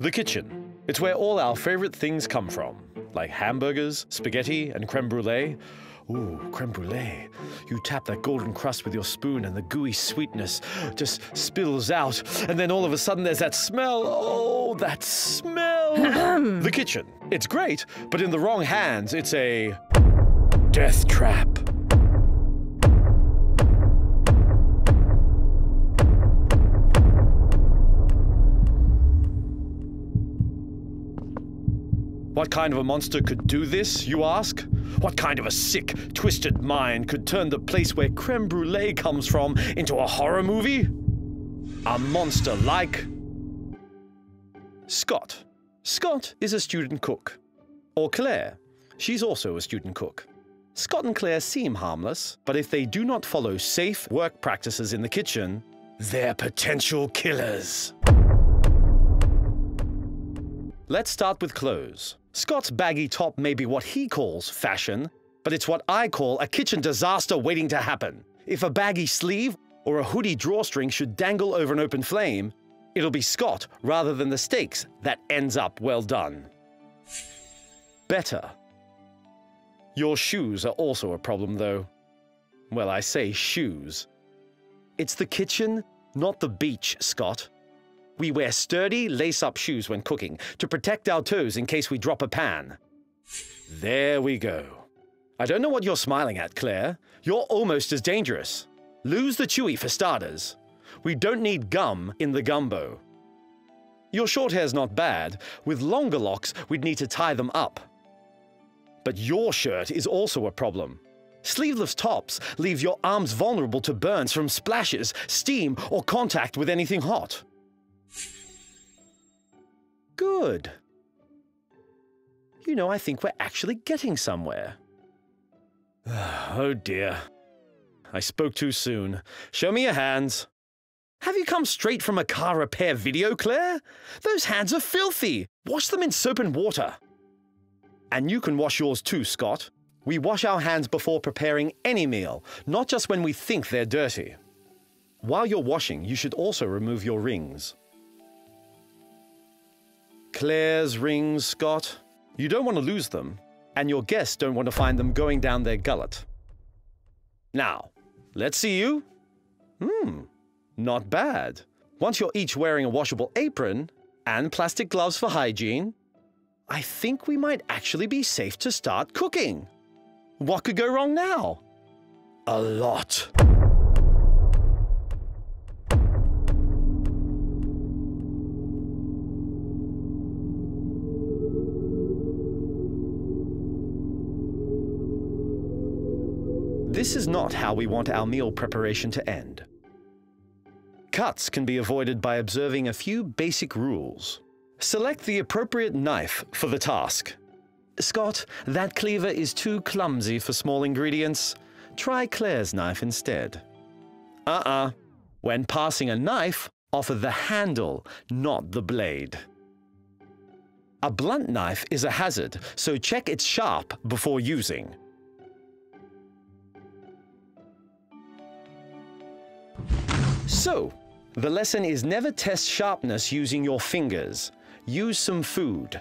The kitchen. It's where all our favorite things come from, like hamburgers, spaghetti, and creme brulee. Ooh, creme brulee. You tap that golden crust with your spoon, and the gooey sweetness just spills out. And then all of a sudden, there's that smell. Oh, that smell! the kitchen. It's great, but in the wrong hands, it's a death trap. What kind of a monster could do this, you ask? What kind of a sick, twisted mind could turn the place where creme brulee comes from into a horror movie? A monster like. Scott. Scott is a student cook. Or Claire. She's also a student cook. Scott and Claire seem harmless, but if they do not follow safe work practices in the kitchen, they're potential killers. Let's start with clothes. Scott's baggy top may be what he calls fashion, but it's what I call a kitchen disaster waiting to happen. If a baggy sleeve or a hoodie drawstring should dangle over an open flame, it'll be Scott rather than the steaks that ends up well done. Better. Your shoes are also a problem, though. Well, I say shoes. It's the kitchen, not the beach, Scott. We wear sturdy, lace-up shoes when cooking to protect our toes in case we drop a pan. There we go. I don't know what you're smiling at, Claire. You're almost as dangerous. Lose the chewy for starters. We don't need gum in the gumbo. Your short hair's not bad. With longer locks, we'd need to tie them up. But your shirt is also a problem. Sleeveless tops leave your arms vulnerable to burns from splashes, steam, or contact with anything hot. Good. You know, I think we're actually getting somewhere. oh dear. I spoke too soon. Show me your hands. Have you come straight from a car repair video, Claire? Those hands are filthy. Wash them in soap and water. And you can wash yours too, Scott. We wash our hands before preparing any meal, not just when we think they're dirty. While you're washing, you should also remove your rings. Claire's rings, Scott. You don't want to lose them, and your guests don't want to find them going down their gullet. Now, let's see you. Hmm, not bad. Once you're each wearing a washable apron and plastic gloves for hygiene, I think we might actually be safe to start cooking. What could go wrong now? A lot. This is not how we want our meal preparation to end. Cuts can be avoided by observing a few basic rules. Select the appropriate knife for the task. Scott, that cleaver is too clumsy for small ingredients. Try Claire's knife instead. Uh-uh. When passing a knife, offer the handle, not the blade. A blunt knife is a hazard, so check it's sharp before using. So, the lesson is never test sharpness using your fingers. Use some food.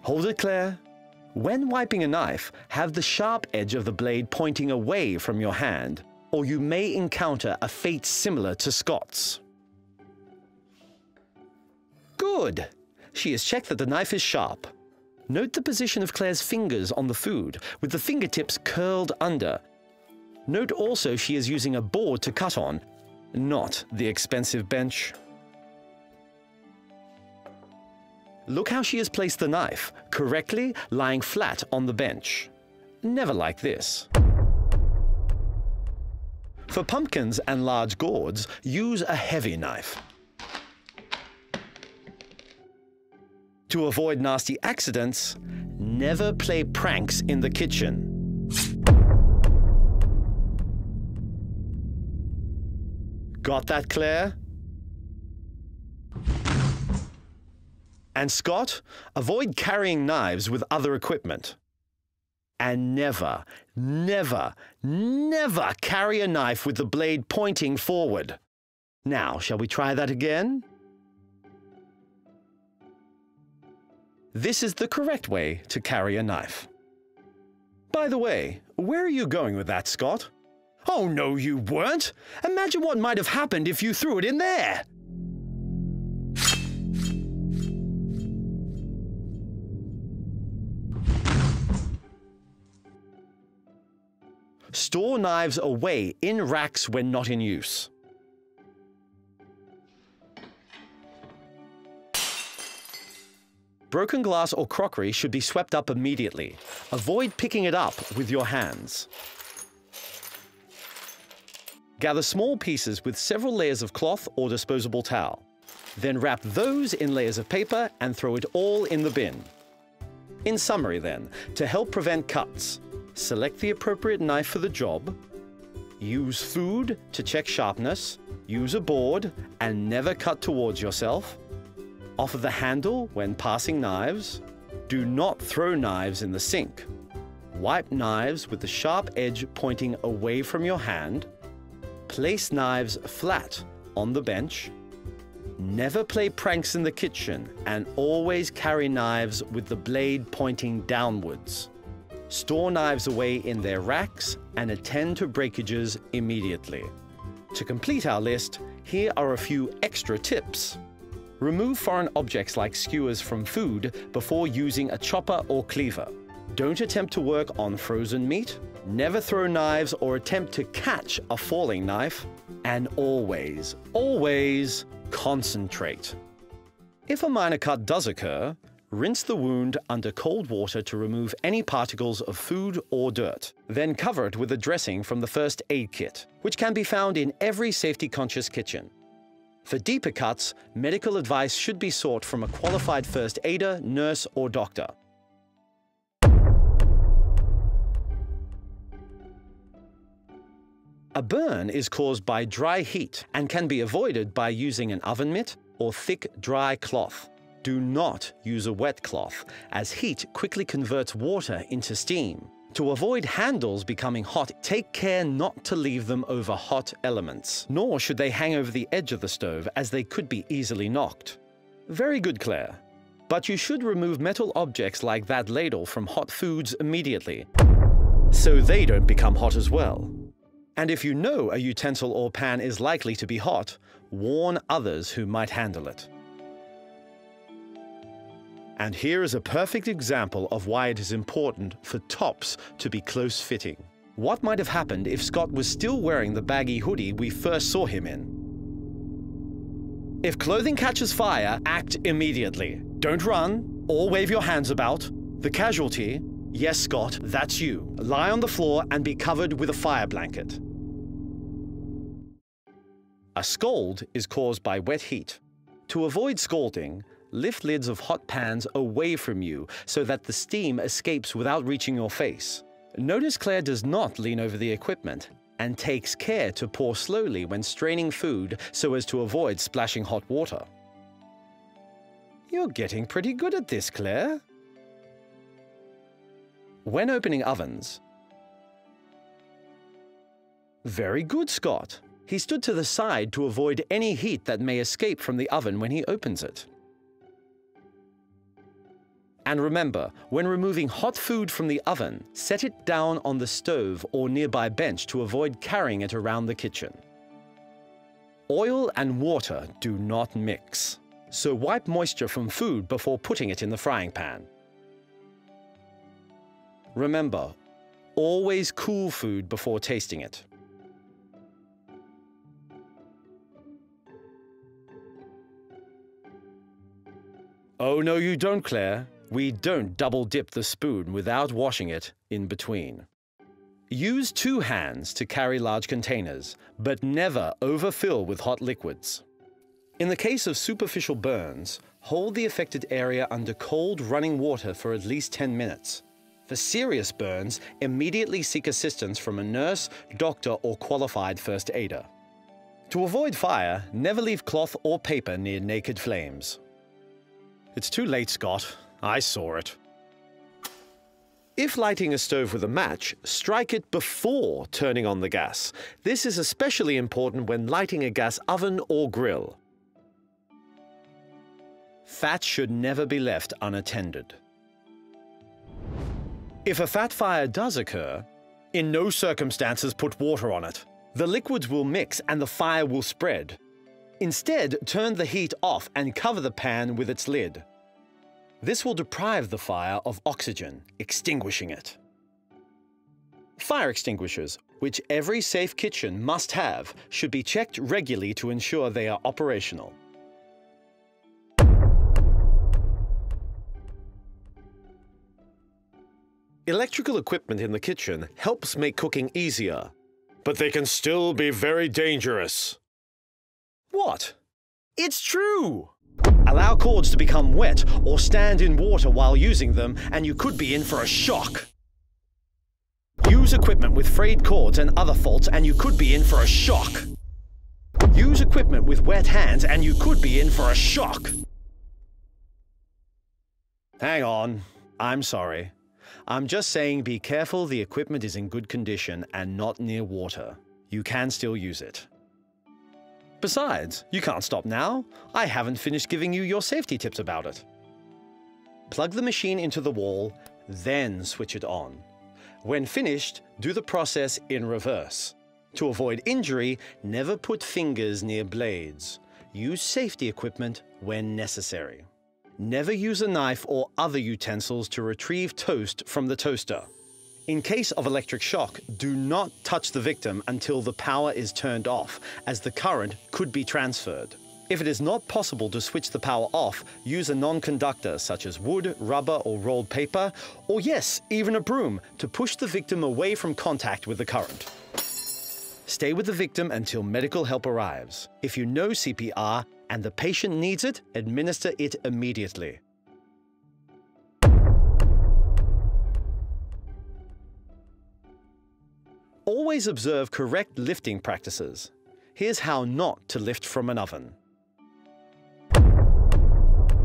Hold it, Claire. When wiping a knife, have the sharp edge of the blade pointing away from your hand, or you may encounter a fate similar to Scott's. Good. She has checked that the knife is sharp. Note the position of Claire's fingers on the food, with the fingertips curled under, Note also she is using a board to cut on, not the expensive bench. Look how she has placed the knife, correctly lying flat on the bench. Never like this. For pumpkins and large gourds, use a heavy knife. To avoid nasty accidents, never play pranks in the kitchen. Got that, Claire? And Scott, avoid carrying knives with other equipment. And never, never, never carry a knife with the blade pointing forward. Now, shall we try that again? This is the correct way to carry a knife. By the way, where are you going with that, Scott? Oh, no, you weren't! Imagine what might have happened if you threw it in there! Store knives away in racks when not in use. Broken glass or crockery should be swept up immediately. Avoid picking it up with your hands. Gather small pieces with several layers of cloth or disposable towel. Then wrap those in layers of paper and throw it all in the bin. In summary then, to help prevent cuts, select the appropriate knife for the job, use food to check sharpness, use a board and never cut towards yourself, offer the handle when passing knives, do not throw knives in the sink, wipe knives with the sharp edge pointing away from your hand, place knives flat on the bench, never play pranks in the kitchen and always carry knives with the blade pointing downwards. Store knives away in their racks and attend to breakages immediately. To complete our list, here are a few extra tips. Remove foreign objects like skewers from food before using a chopper or cleaver. Don't attempt to work on frozen meat. Never throw knives or attempt to catch a falling knife. And always, always concentrate. If a minor cut does occur, Rinse the wound under cold water to remove any particles of food or dirt. Then cover it with a dressing from the first aid kit, which can be found in every safety-conscious kitchen. For deeper cuts, medical advice should be sought from a qualified first aider, nurse or doctor. A burn is caused by dry heat and can be avoided by using an oven mitt or thick, dry cloth. Do not use a wet cloth, as heat quickly converts water into steam. To avoid handles becoming hot, take care not to leave them over hot elements, nor should they hang over the edge of the stove as they could be easily knocked. Very good, Claire. But you should remove metal objects like that ladle from hot foods immediately, so they don't become hot as well. And if you know a utensil or pan is likely to be hot, warn others who might handle it. And here is a perfect example of why it is important for tops to be close fitting. What might have happened if Scott was still wearing the baggy hoodie we first saw him in? If clothing catches fire, act immediately. Don't run or wave your hands about. The casualty, yes, Scott, that's you, lie on the floor and be covered with a fire blanket. A scald is caused by wet heat. To avoid scalding, lift lids of hot pans away from you so that the steam escapes without reaching your face. Notice Claire does not lean over the equipment and takes care to pour slowly when straining food so as to avoid splashing hot water. You're getting pretty good at this, Claire. When opening ovens, very good, Scott. He stood to the side to avoid any heat that may escape from the oven when he opens it. And remember, when removing hot food from the oven, set it down on the stove or nearby bench to avoid carrying it around the kitchen. Oil and water do not mix, so wipe moisture from food before putting it in the frying pan. Remember, always cool food before tasting it. Oh no you don't, Claire. We don't double dip the spoon without washing it in between. Use two hands to carry large containers, but never overfill with hot liquids. In the case of superficial burns, hold the affected area under cold running water for at least 10 minutes. For serious burns, immediately seek assistance from a nurse, doctor, or qualified first aider. To avoid fire, never leave cloth or paper near naked flames. It's too late, Scott. I saw it. If lighting a stove with a match, strike it before turning on the gas. This is especially important when lighting a gas oven or grill. Fat should never be left unattended. If a fat fire does occur, in no circumstances put water on it. The liquids will mix and the fire will spread. Instead, turn the heat off and cover the pan with its lid. This will deprive the fire of oxygen, extinguishing it. Fire extinguishers, which every safe kitchen must have, should be checked regularly to ensure they are operational. Electrical equipment in the kitchen helps make cooking easier, but they can still be very dangerous. What? It's true! Allow cords to become wet or stand in water while using them, and you could be in for a shock. Use equipment with frayed cords and other faults, and you could be in for a shock. Use equipment with wet hands, and you could be in for a shock. Hang on. I'm sorry. I'm just saying be careful the equipment is in good condition and not near water. You can still use it. Besides, you can't stop now. I haven't finished giving you your safety tips about it. Plug the machine into the wall, then switch it on. When finished, do the process in reverse. To avoid injury, never put fingers near blades. Use safety equipment when necessary. Never use a knife or other utensils to retrieve toast from the toaster. In case of electric shock, do not touch the victim until the power is turned off, as the current could be transferred. If it is not possible to switch the power off, use a non-conductor such as wood, rubber or rolled paper, or yes, even a broom, to push the victim away from contact with the current. Stay with the victim until medical help arrives. If you know CPR, and the patient needs it, administer it immediately. Always observe correct lifting practices. Here's how not to lift from an oven.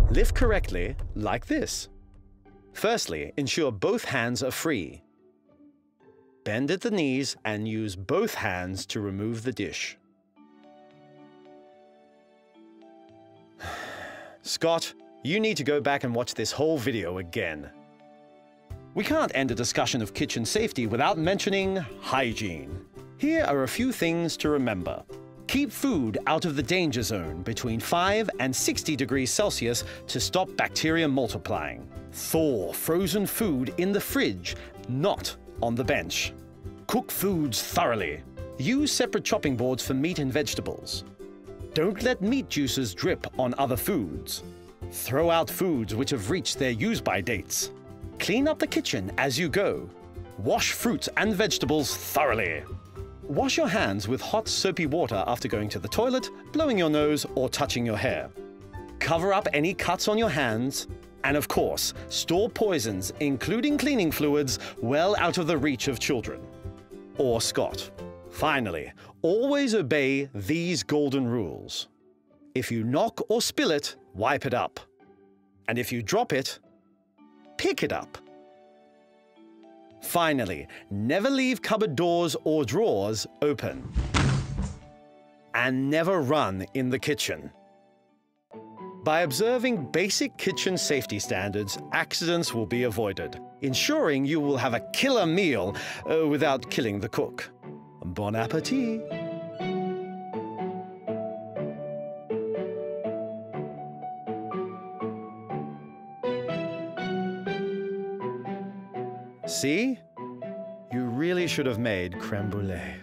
Lift correctly, like this. Firstly, ensure both hands are free. Bend at the knees and use both hands to remove the dish. Scott, you need to go back and watch this whole video again. We can't end a discussion of kitchen safety without mentioning hygiene. Here are a few things to remember. Keep food out of the danger zone between 5 and 60 degrees Celsius to stop bacteria multiplying. Thaw frozen food in the fridge, not on the bench. Cook foods thoroughly. Use separate chopping boards for meat and vegetables. Don't let meat juices drip on other foods. Throw out foods which have reached their use-by dates. Clean up the kitchen as you go. Wash fruits and vegetables thoroughly. Wash your hands with hot soapy water after going to the toilet, blowing your nose, or touching your hair. Cover up any cuts on your hands. And of course, store poisons, including cleaning fluids, well out of the reach of children. Or Scott. Finally, always obey these golden rules. If you knock or spill it, wipe it up. And if you drop it, pick it up. Finally, never leave cupboard doors or drawers open. And never run in the kitchen. By observing basic kitchen safety standards, accidents will be avoided, ensuring you will have a killer meal uh, without killing the cook. Bon appetit! See? You really should have made creme brulee.